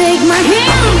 take my hand.